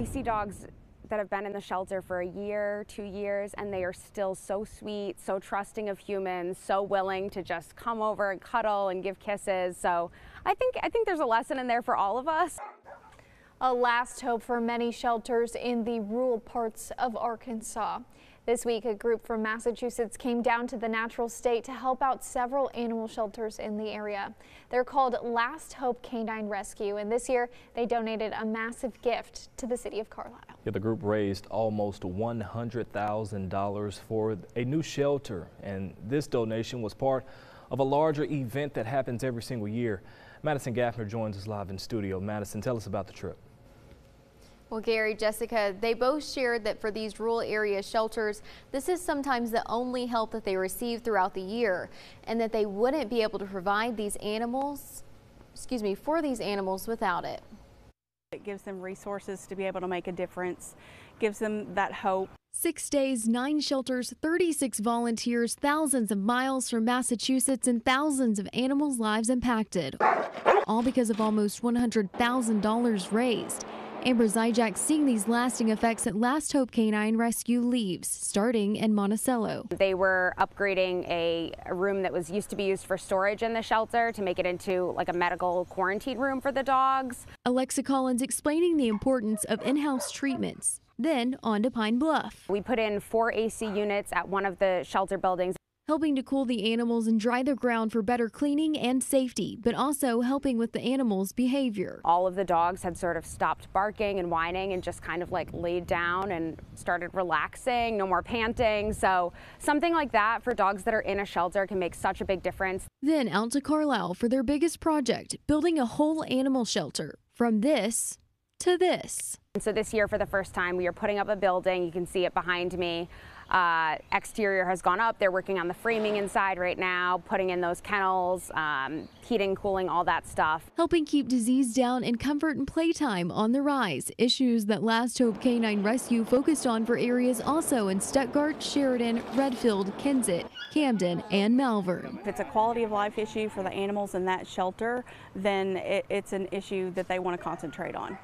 We see dogs that have been in the shelter for a year, two years, and they are still so sweet, so trusting of humans, so willing to just come over and cuddle and give kisses. So I think I think there's a lesson in there for all of us. A last hope for many shelters in the rural parts of Arkansas. This week, a group from Massachusetts came down to the natural state to help out several animal shelters in the area. They're called Last Hope Canine Rescue, and this year they donated a massive gift to the city of Carlisle. Yeah, the group raised almost $100,000 for a new shelter, and this donation was part of a larger event that happens every single year. Madison Gaffner joins us live in studio. Madison, tell us about the trip. Well, Gary, Jessica, they both shared that for these rural area shelters, this is sometimes the only help that they receive throughout the year, and that they wouldn't be able to provide these animals, excuse me, for these animals without it. It gives them resources to be able to make a difference, gives them that hope. Six days, nine shelters, 36 volunteers, thousands of miles from Massachusetts, and thousands of animals' lives impacted. All because of almost $100,000 raised. Amber Zyjak seeing these lasting effects at Last Hope Canine Rescue leaves, starting in Monticello. They were upgrading a, a, room that was used to be used for storage in the shelter to make it into like a medical quarantine room for the dogs. Alexa Collins explaining the importance of in-house treatments. Then on to Pine Bluff. We put in four AC units at one of the shelter buildings helping to cool the animals and dry the ground for better cleaning and safety, but also helping with the animals' behavior. All of the dogs had sort of stopped barking and whining and just kind of like laid down and started relaxing, no more panting. So something like that for dogs that are in a shelter can make such a big difference. Then out to Carlisle for their biggest project, building a whole animal shelter. From this to this. And so this year for the first time we are putting up a building. You can see it behind me. Uh, exterior has gone up. They're working on the framing inside right now, putting in those kennels, um, heating, cooling, all that stuff. Helping keep disease down and comfort and playtime on the rise. Issues that Last Hope Canine Rescue focused on for areas also in Stuttgart, Sheridan, Redfield, Kensett, Camden, and Malvern. If it's a quality of life issue for the animals in that shelter, then it, it's an issue that they want to concentrate on.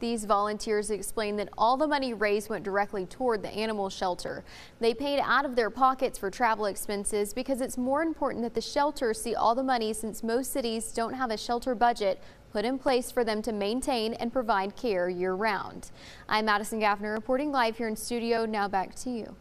These volunteers explained that all the money raised went directly toward the animal shelter. They paid out of their pockets for travel expenses because it's more important that the shelter see all the money since most cities don't have a shelter budget put in place for them to maintain and provide care year round. I'm Madison Gaffner reporting live here in studio. Now back to you.